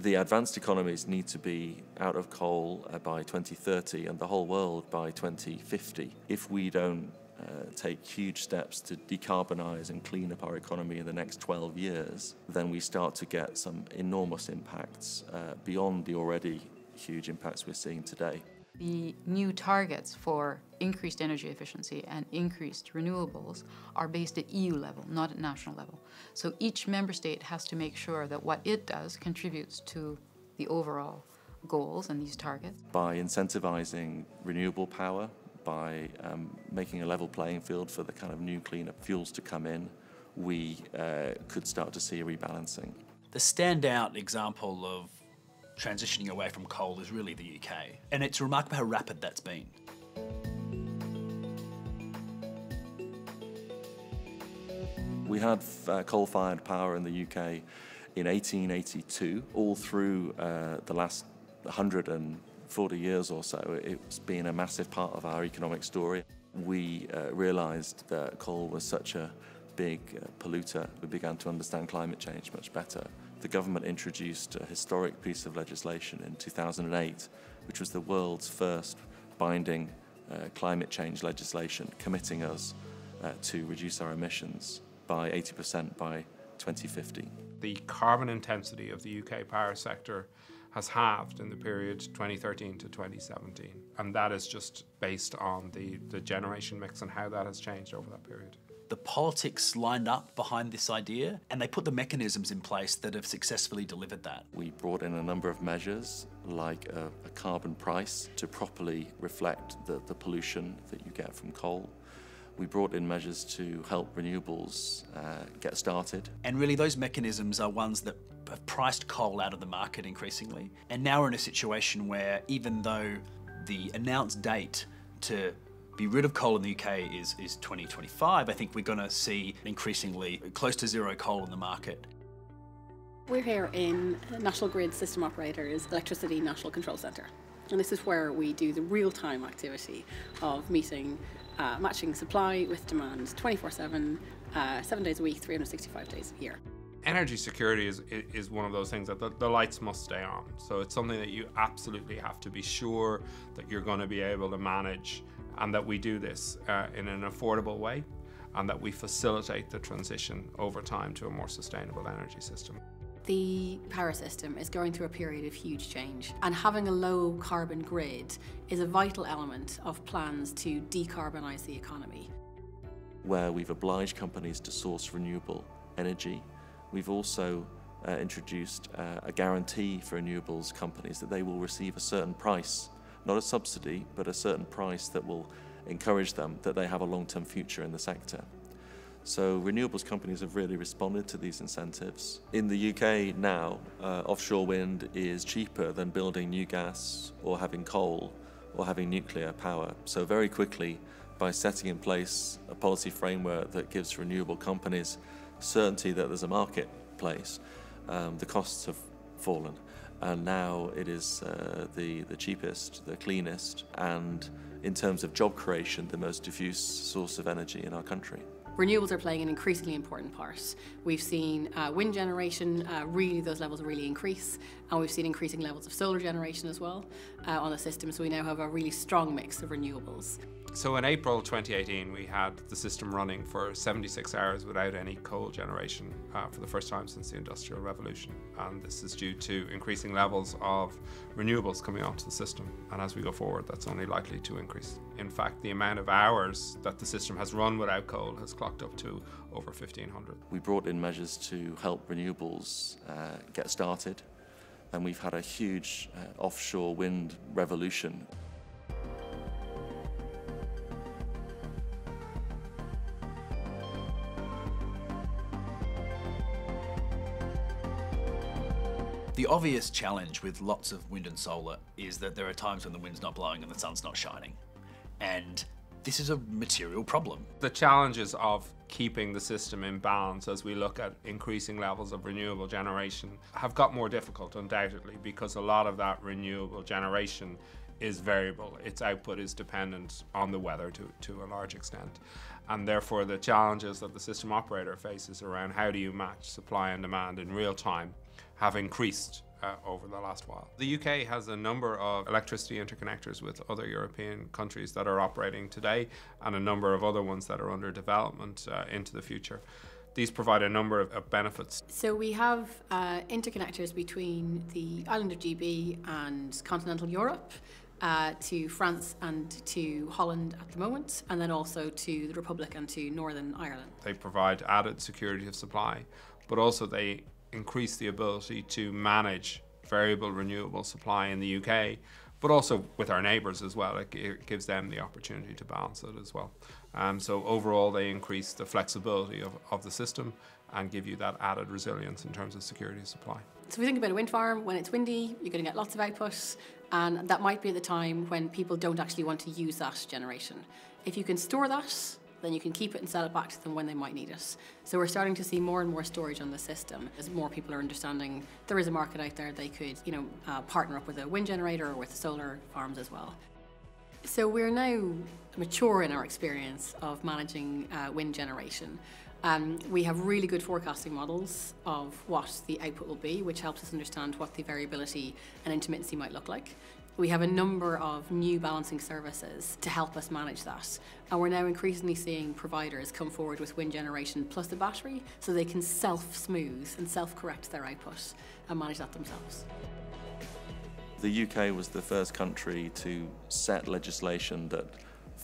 The advanced economies need to be out of coal uh, by 2030 and the whole world by 2050. If we don't uh, take huge steps to decarbonize and clean up our economy in the next 12 years, then we start to get some enormous impacts uh, beyond the already huge impacts we're seeing today. The new targets for increased energy efficiency and increased renewables are based at EU level, not at national level. So each member state has to make sure that what it does contributes to the overall goals and these targets. By incentivizing renewable power, by um, making a level playing field for the kind of new cleaner fuels to come in, we uh, could start to see a rebalancing. The standout example of transitioning away from coal is really the UK, and it's remarkable how rapid that's been. We had uh, coal-fired power in the UK in 1882, all through uh, the last 140 years or so. It's been a massive part of our economic story. We uh, realised that coal was such a big uh, polluter. We began to understand climate change much better. The government introduced a historic piece of legislation in 2008, which was the world's first binding uh, climate change legislation, committing us uh, to reduce our emissions by 80% by 2050. The carbon intensity of the UK power sector has halved in the period 2013 to 2017. And that is just based on the, the generation mix and how that has changed over that period. The politics lined up behind this idea and they put the mechanisms in place that have successfully delivered that. We brought in a number of measures like a, a carbon price to properly reflect the, the pollution that you get from coal. We brought in measures to help renewables uh, get started. And really, those mechanisms are ones that have priced coal out of the market increasingly. And now we're in a situation where, even though the announced date to be rid of coal in the UK is, is 2025, I think we're going to see increasingly close to zero coal in the market. We're here in National Grid System Operators Electricity National Control Centre. And this is where we do the real-time activity of meeting uh, matching supply with demand 24 7, uh, seven days a week, 365 days a year. Energy security is, is one of those things that the, the, lights must stay on. So it's something that you absolutely have to be sure that you're going to be able to manage and that we do this uh, in an affordable way and that we facilitate the transition over time to a more sustainable energy system. The power system is going through a period of huge change, and having a low carbon grid is a vital element of plans to decarbonise the economy. Where we've obliged companies to source renewable energy, we've also uh, introduced uh, a guarantee for renewables companies that they will receive a certain price, not a subsidy, but a certain price that will encourage them that they have a long-term future in the sector. So renewables companies have really responded to these incentives. In the UK now, uh, offshore wind is cheaper than building new gas or having coal or having nuclear power. So very quickly, by setting in place a policy framework that gives renewable companies certainty that there's a marketplace, um, the costs have fallen. And now it is uh, the, the cheapest, the cleanest, and in terms of job creation, the most diffuse source of energy in our country. Renewables are playing an increasingly important part. We've seen uh, wind generation, uh, really those levels really increase, and we've seen increasing levels of solar generation as well uh, on the system, so we now have a really strong mix of renewables. So in April 2018, we had the system running for 76 hours without any coal generation uh, for the first time since the Industrial Revolution. And this is due to increasing levels of renewables coming onto the system. And as we go forward, that's only likely to increase. In fact, the amount of hours that the system has run without coal has clocked up to over 1,500. We brought in measures to help renewables uh, get started. And we've had a huge uh, offshore wind revolution. The obvious challenge with lots of wind and solar is that there are times when the wind's not blowing and the sun's not shining. And this is a material problem. The challenges of keeping the system in balance as we look at increasing levels of renewable generation have got more difficult undoubtedly because a lot of that renewable generation is variable. Its output is dependent on the weather to, to a large extent. And therefore the challenges that the system operator faces around how do you match supply and demand in real time have increased uh, over the last while. The UK has a number of electricity interconnectors with other European countries that are operating today, and a number of other ones that are under development uh, into the future. These provide a number of, of benefits. So we have uh, interconnectors between the island of GB and continental Europe. Uh, to France and to Holland at the moment, and then also to the Republic and to Northern Ireland. They provide added security of supply, but also they increase the ability to manage variable renewable supply in the UK, but also with our neighbours as well. It, it, gives them the opportunity to balance it as well. Um, so overall, they increase the flexibility of, of the system and give you that added resilience in terms of security of supply. So if we think about a wind farm, when it's windy, you're going to get lots of output, and that might be at the time when people don't actually want to use that generation. If you can store that, then you can keep it and sell it back to them when they might need it. So we're starting to see more and more storage on the system as more people are understanding there is a market out there they could, you know, uh, partner up with a wind generator or with solar farms as well. So we're now mature in our experience of managing uh, wind generation. Um, we have really good forecasting models of what the output will be, which helps us understand what the variability and intermittency might look like. We have a number of new balancing services to help us manage that. And we're now increasingly seeing providers come forward with wind generation plus a battery so they can self smooth and self correct their output and manage that themselves. The UK was the first country to set legislation that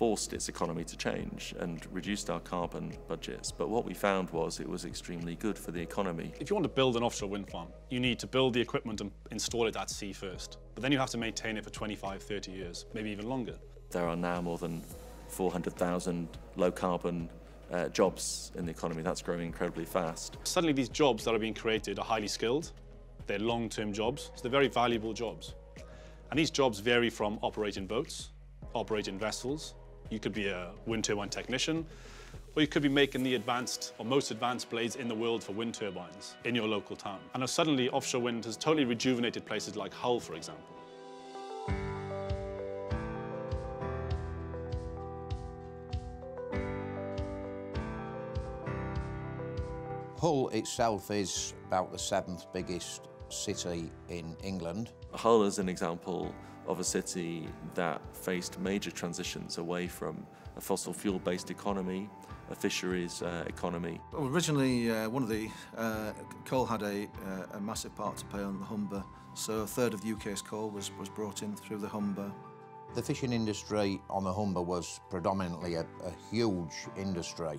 forced its economy to change and reduced our carbon budgets. But what we found was it was extremely good for the economy. If you want to build an offshore wind farm, you need to build the equipment and install it at sea first. But then you have to maintain it for 25, 30 years, maybe even longer. There are now more than 400,000 low carbon uh, jobs in the economy. That's growing incredibly fast. Suddenly, these jobs that are being created are highly skilled, they're long term jobs, so they're very valuable jobs. And these jobs vary from operating boats, operating vessels, you could be a wind turbine technician, or you could be making the advanced or most advanced blades in the world for wind turbines in your local town. And now suddenly offshore wind has totally rejuvenated places like Hull, for example. Hull itself is about the seventh biggest city in England. Hull is an example of a city that faced major transitions away from a fossil fuel based economy, a fisheries uh, economy. Well, originally, uh, one of the uh, coal had a, uh, a, massive part to play on the Humber, so a third of the UK's coal was, was brought in through the Humber. The fishing industry on the Humber was predominantly a, a huge industry.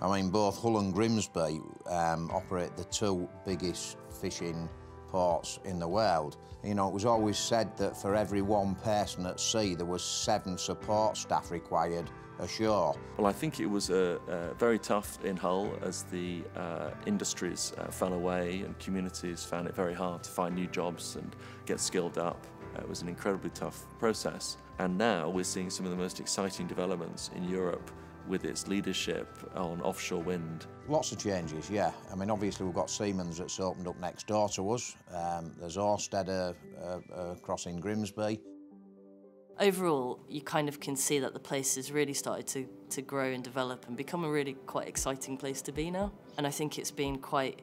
I mean, both Hull and Grimsby um, operate the two biggest fishing ports in the world. You know, it was always said that for every one person at sea, there was seven support staff required ashore. Well, I think it was uh, uh, very tough in Hull as the uh, industries uh, fell away and communities found it very hard to find new jobs and get skilled up. it was an incredibly tough process. And now we're seeing some of the most exciting developments in Europe with its leadership on offshore wind. Lots of changes, yeah. I mean, obviously we've got Siemens that's opened up next door to us. Um, there's Ørsted uh, uh, uh, crossing Grimsby. Overall, you kind of can see that the place has really started to, to grow and develop and become a really quite exciting place to be now. And I think it's been quite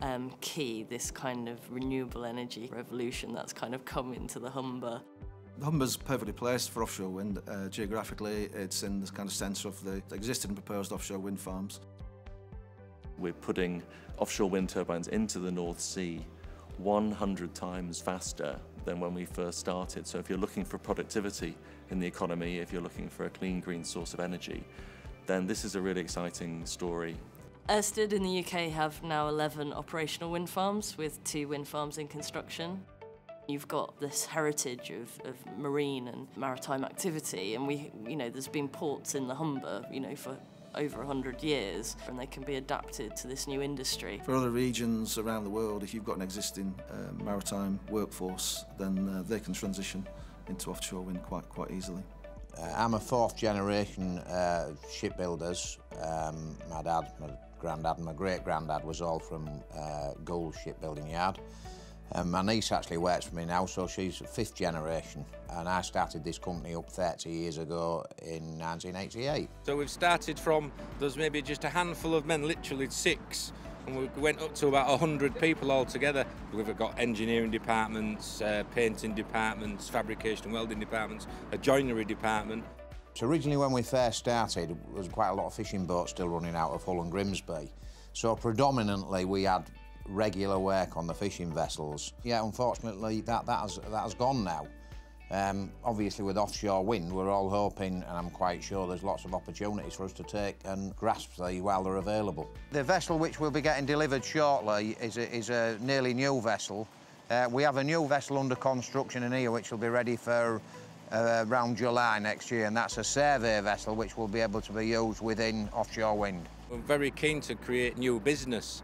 um, key, this kind of renewable energy revolution that's kind of come into the Humber. The Humber's perfectly placed for offshore wind. Uh, geographically, it's in the kind of centre of the existing and proposed offshore wind farms. We're putting offshore wind turbines into the North Sea 100 times faster than when we first started. So if you're looking for productivity in the economy, if you're looking for a clean, green source of energy, then this is a really exciting story. Ørsted in the UK have now 11 operational wind farms with two wind farms in construction. You've got this heritage of, of marine and maritime activity, and we, you know, there's been ports in the Humber, you know, for over 100 years and they can be adapted to this new industry. For other regions around the world, if you've got an existing uh, maritime workforce, then uh, they can transition into offshore wind quite, quite easily. Uh, I'm a fourth generation uh, shipbuilders. Um, my dad, my granddad and my great granddad was all from uh, Goole Shipbuilding Yard. Um, my niece actually works for me now, so she's fifth generation. And I started this company up 30 years ago in 1988. So we've started from, there's maybe just a handful of men, literally six, and we went up to about 100 people altogether. We've got engineering departments, uh, painting departments, fabrication and welding departments, a joinery department. So originally when we first started, there was quite a lot of fishing boats still running out of Hull and Grimsby. So predominantly we had regular work on the fishing vessels. Yeah, unfortunately that, that, has, that has gone now. Um, obviously with offshore wind, we're all hoping, and I'm quite sure there's lots of opportunities for us to take and grasp these while they're available. The vessel which we'll be getting delivered shortly is a, is a nearly new vessel. Uh, we have a new vessel under construction in here which will be ready for uh, around July next year, and that's a survey vessel which will be able to be used within offshore wind. We're very keen to create new business,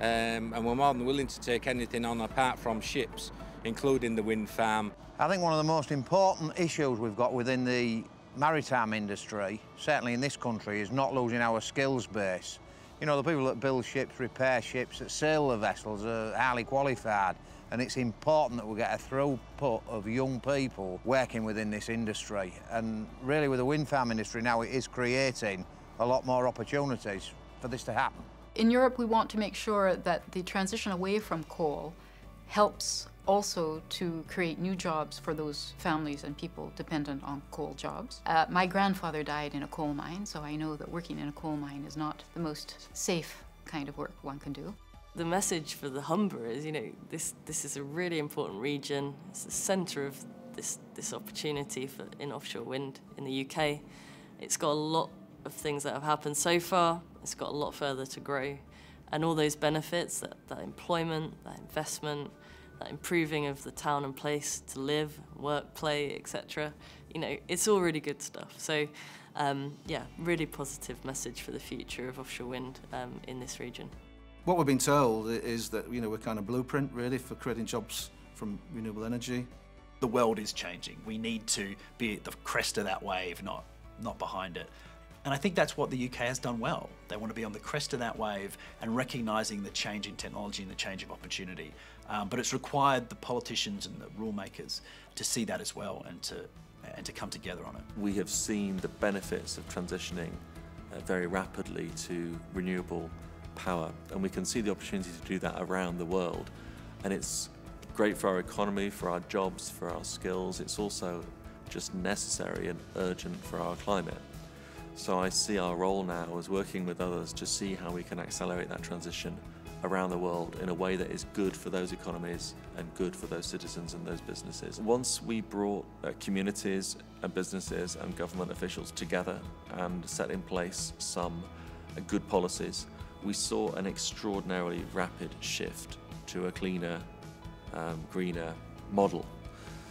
um, and we're more than willing to take anything on apart from ships, including the wind farm. I think one of the most important issues we've got within the maritime industry, certainly in this country, is not losing our skills base. You know, the people that build ships, repair ships, that sail the vessels are highly qualified, and it's important that we get a throughput of young people working within this industry. And really with the wind farm industry now, it is creating a lot more opportunities for this to happen. In Europe, we want to make sure that the transition away from coal helps also to create new jobs for those families and people dependent on coal jobs. Uh, my grandfather died in a coal mine, so I know that working in a coal mine is not the most safe kind of work one can do. The message for the Humber is, you know, this, this is a really important region. It's the centre of this, this opportunity for in offshore wind in the UK. It's got a lot of things that have happened so far. It's got a lot further to grow. And all those benefits, that, that employment, that investment, that improving of the town and place to live, work, play, etc. You know, it's all really good stuff. So, um, yeah, really positive message for the future of offshore wind um, in this region. What we've been told is that you know we're kind of blueprint really for creating jobs from renewable energy. The world is changing. We need to be at the crest of that wave, not not behind it. And I think that's what the UK has done well. They want to be on the crest of that wave and recognising the change in technology and the change of opportunity. Um, but it's required the politicians and the rule makers to see that as well and to, and to come together on it. We have seen the benefits of transitioning uh, very rapidly to renewable power, and we can see the opportunity to do that around the world. And it's great for our economy, for our jobs, for our skills. It's also just necessary and urgent for our climate. So I see our role now as working with others to see how we can accelerate that transition around the world in a way that is good for those economies and good for those citizens and those businesses. Once we brought uh, communities and businesses and government officials together and set in place some uh, good policies, we saw an extraordinarily rapid shift to a cleaner, um, greener model.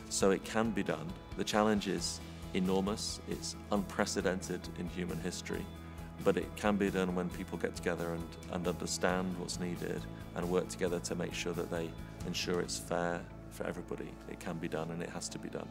So it can be done. The challenge is enormous, it's unprecedented in human history, but it can be done when people get together and, and understand what's needed and work together to make sure that they ensure it's fair for everybody. It can be done and it has to be done.